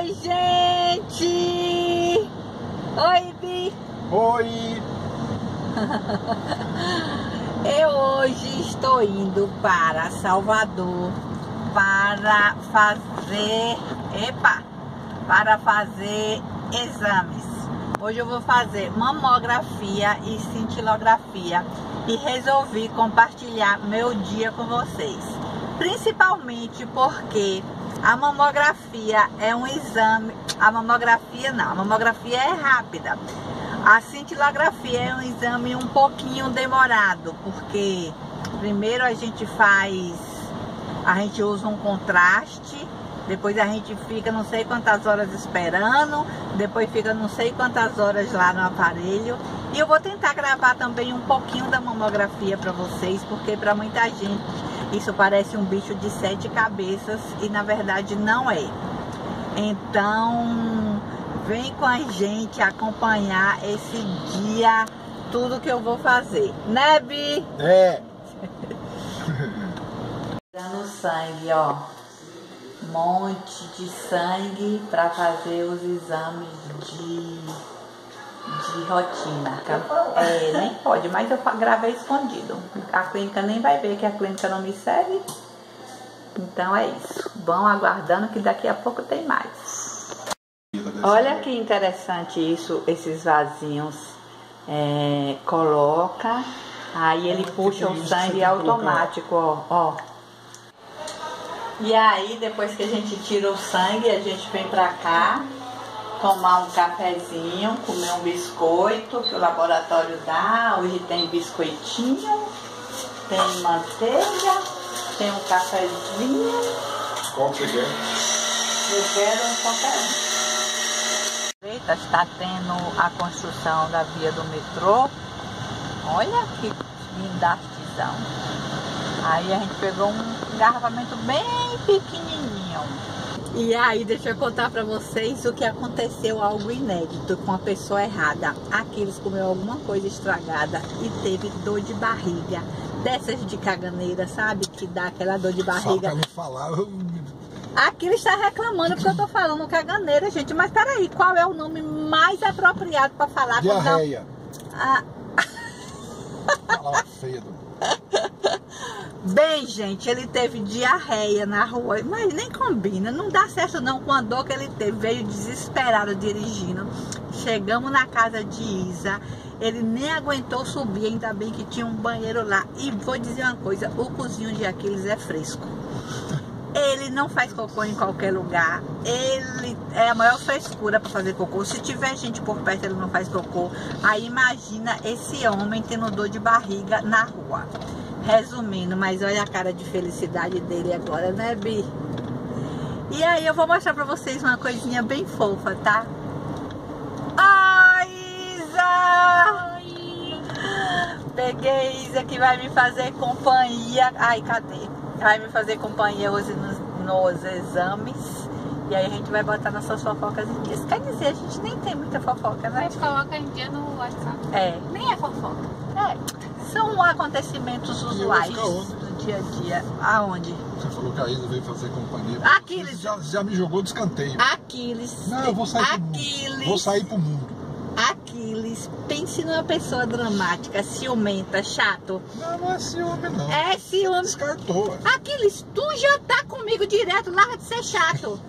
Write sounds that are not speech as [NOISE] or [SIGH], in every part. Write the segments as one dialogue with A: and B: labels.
A: Oi, gente! Oi, Bi!
B: Oi! [LAUGHS]
A: Eu hoje estou indo para Salvador para fazer, epa, para fazer exames. Hoje eu vou fazer mamografia e cintilografia e resolvi compartilhar meu dia com vocês. Principalmente porque a mamografia é um exame, a mamografia não, a mamografia é rápida. A cintilografia é um exame um pouquinho demorado, porque primeiro a gente faz, a gente usa um contraste, depois a gente fica não sei quantas horas esperando, depois fica não sei quantas horas lá no aparelho. E eu vou tentar gravar também um pouquinho da mamografia para vocês, porque para muita gente isso parece um bicho de sete cabeças e na verdade não é. Então, vem com a gente acompanhar esse dia, tudo que eu vou fazer. Né, Bi?
B: É. [LAUGHS]
A: Dando sangue, ó. Monte de sangue para fazer os exames de, de rotina. É, nem pode, mas eu gravei escondido. A clínica nem vai ver que a clínica não me serve. Então é isso. Vão aguardando que daqui a pouco tem mais. Olha que interessante isso, esses vasinhos. É, coloca, aí ele puxa o sangue automático, ó, ó. E aí, depois que a gente tira o sangue, a gente vem pra cá, tomar um cafezinho, comer um biscoito que o laboratório dá. Hoje tem biscoitinho, tem manteiga, tem um cafezinho.
B: Qual que quer?
A: Eu quero um um. Está tendo a construção da via do metrô. Olha que lindastizão. Aí a gente pegou um engarrafamento bem pequenininho. E aí, deixa eu contar pra vocês o que aconteceu, algo inédito com a pessoa errada. Aquiles comeu alguma coisa estragada e teve dor de barriga. Dessas de caganeira, sabe? Que dá aquela dor de barriga.
B: Só pra não falar, eu...
A: Aqui está reclamando porque eu tô falando caganeira, gente. Mas peraí, qual é o nome mais apropriado para falar? quando dá-
B: Diarreia.
A: Ah,
B: Palavra feia.
A: Bem, gente, ele teve diarreia na rua, mas nem combina, não dá certo não com a dor que ele teve. Veio desesperado dirigindo. Chegamos na casa de Isa, ele nem aguentou subir, ainda bem que tinha um banheiro lá. E vou dizer uma coisa: o cozinho de Aquiles é fresco. Ele não faz cocô em qualquer lugar. Ele é a maior frescura para fazer cocô. Se tiver gente por perto, ele não faz cocô. Aí imagina esse homem tendo dor de barriga na rua. Resumindo, mas olha a cara de felicidade dele agora, né, Bi? E aí eu vou mostrar pra vocês uma coisinha bem fofa, tá? Ai, Isa! Peguei Isa que vai me fazer companhia. Ai, cadê? Vai me fazer companhia hoje nos, nos exames. E aí a gente vai botar nossas fofocas em dias. Quer dizer, a gente nem tem muita fofoca,
C: A
A: né?
C: gente coloca em dia no WhatsApp.
A: É.
C: Nem é fofoca.
A: É. São acontecimentos usuais do dia a dia. Aonde?
B: Você falou que a Isa veio fazer companhia.
A: Aquiles.
B: Você já, já me jogou de escanteio.
A: Aquiles.
B: Não, eu vou sair pro
A: Aquiles.
B: mundo. Vou sair pro mundo.
A: Aquiles. Pense numa pessoa dramática, ciumenta, chato.
B: Não, não é ciúme, não.
A: É ciúme.
B: Descartou.
A: Aquiles, tu já tá comigo direto, larga de ser chato.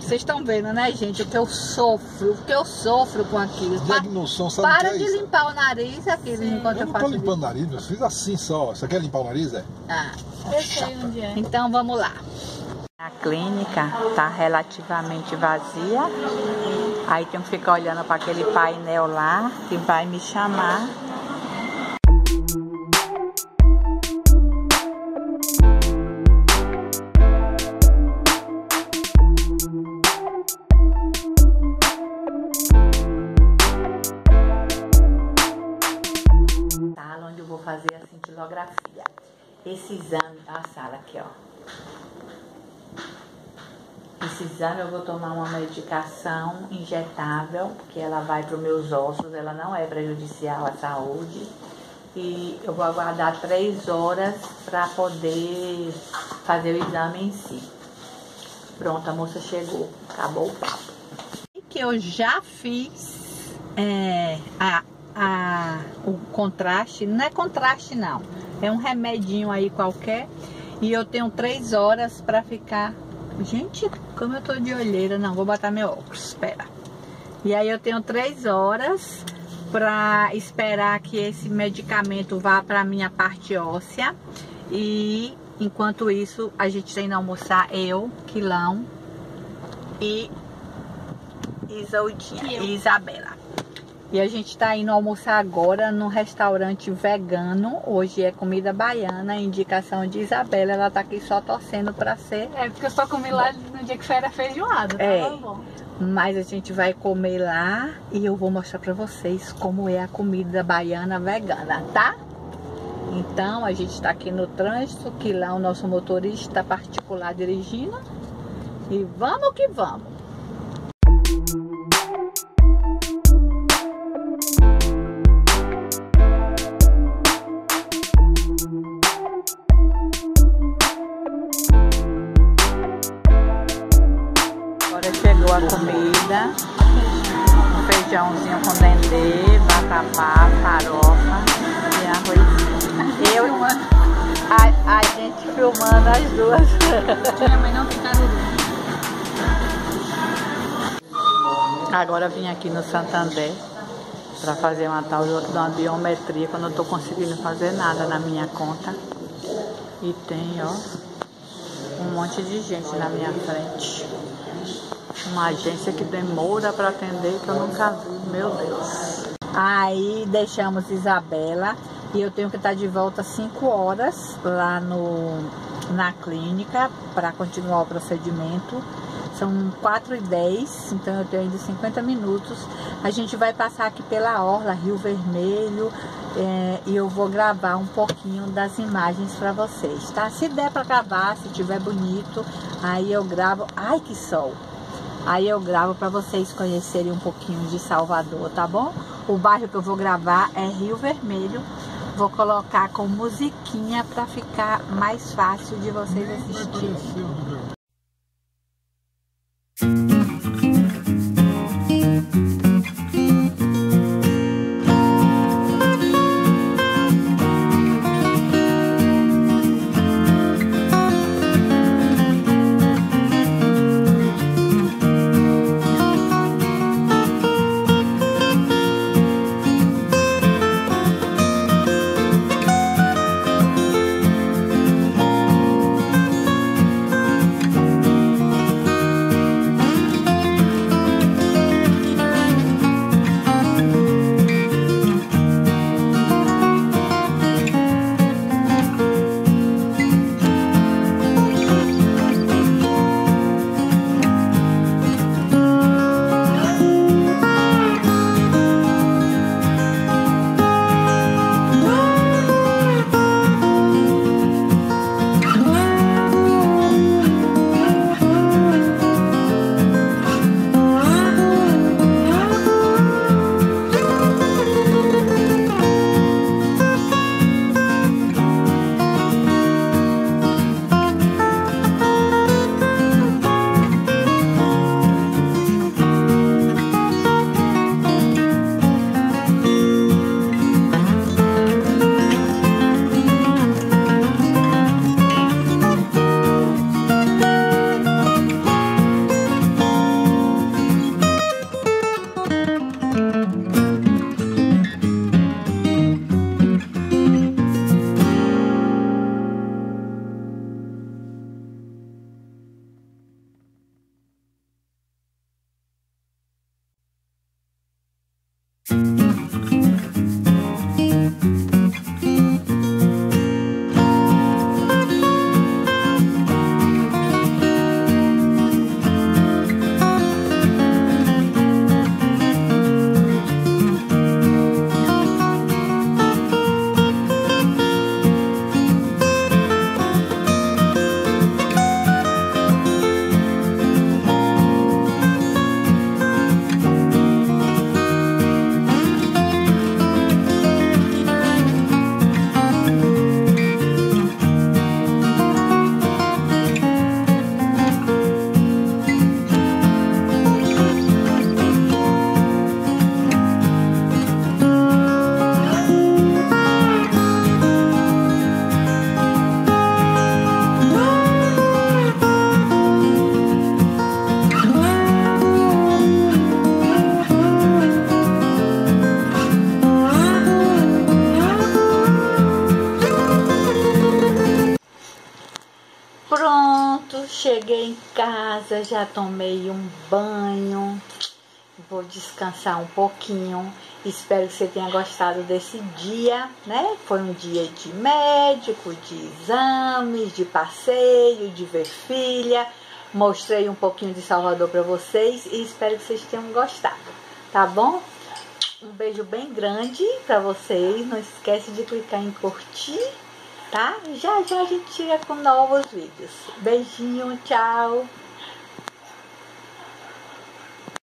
A: Vocês estão vendo, né, gente? O que eu sofro, o que eu sofro com Aquiles. Pa-
B: Diagnoção, sabe
A: Para
B: que é
A: de
B: isso?
A: limpar o nariz, Aquiles, enquanto
B: Eu
A: eu
B: não
A: faço
B: tô limpando o nariz, eu fiz assim só. Você quer limpar o nariz, é?
A: Ah,
C: Eu sei onde é.
A: então vamos lá. A clínica tá relativamente vazia. Aí tem que ficar olhando para aquele painel lá que vai me chamar. Fazer a cintilografia. Esse exame, a sala aqui, ó. Esse exame eu vou tomar uma medicação injetável, que ela vai para os meus ossos, ela não é prejudicial à saúde. E eu vou aguardar três horas para poder fazer o exame em si. Pronto, a moça chegou. Acabou o papo. E que eu já fiz é, a, a, o contraste. Não é contraste, não. É um remedinho aí qualquer. E eu tenho três horas pra ficar. Gente, como eu tô de olheira. Não, vou botar meu óculos. Espera. E aí eu tenho três horas para esperar que esse medicamento vá para minha parte óssea e enquanto isso a gente tem que almoçar eu, Quilão e Isaudinha
C: e
A: Isabela. E a gente tá indo almoçar agora num restaurante vegano. Hoje é comida baiana, indicação de Isabela. Ela tá aqui só torcendo para ser
C: É, porque eu só comi lá no dia que foi era feijoada.
A: É.
C: Tava bom.
A: Mas a gente vai comer lá e eu vou mostrar pra vocês como é a comida baiana vegana, tá? Então a gente tá aqui no trânsito, que lá o nosso motorista particular dirigindo. E vamos que vamos. Chegou a comida. Um feijãozinho com dendê, vatapá, farofa e arroz. Eu a, a gente filmando as duas.
C: Minha mãe não tem caruru.
A: Agora vim aqui no Santander para fazer uma tal de uma biometria quando eu não tô conseguindo fazer nada na minha conta. E tem, ó, um monte de gente na minha frente. Uma agência que demora para atender que eu nunca vi, meu Deus. Aí deixamos Isabela e eu tenho que estar de volta às 5 horas lá no, na clínica para continuar o procedimento. São 4 e 10, então eu tenho ainda 50 minutos. A gente vai passar aqui pela Orla, Rio Vermelho, é, e eu vou gravar um pouquinho das imagens para vocês, tá? Se der para gravar, se tiver bonito, aí eu gravo. Ai, que sol! Aí eu gravo para vocês conhecerem um pouquinho de Salvador, tá bom? O bairro que eu vou gravar é Rio Vermelho. Vou colocar com musiquinha para ficar mais fácil de vocês assistirem. Cheguei em casa, já tomei um banho. Vou descansar um pouquinho. Espero que você tenha gostado desse dia, né? Foi um dia de médico, de exames, de passeio, de ver filha. Mostrei um pouquinho de Salvador para vocês e espero que vocês tenham gostado, tá bom? Um beijo bem grande para vocês. Não esquece de clicar em curtir, tá? Já já a gente chega com novos vídeos. Beijinho, tchau!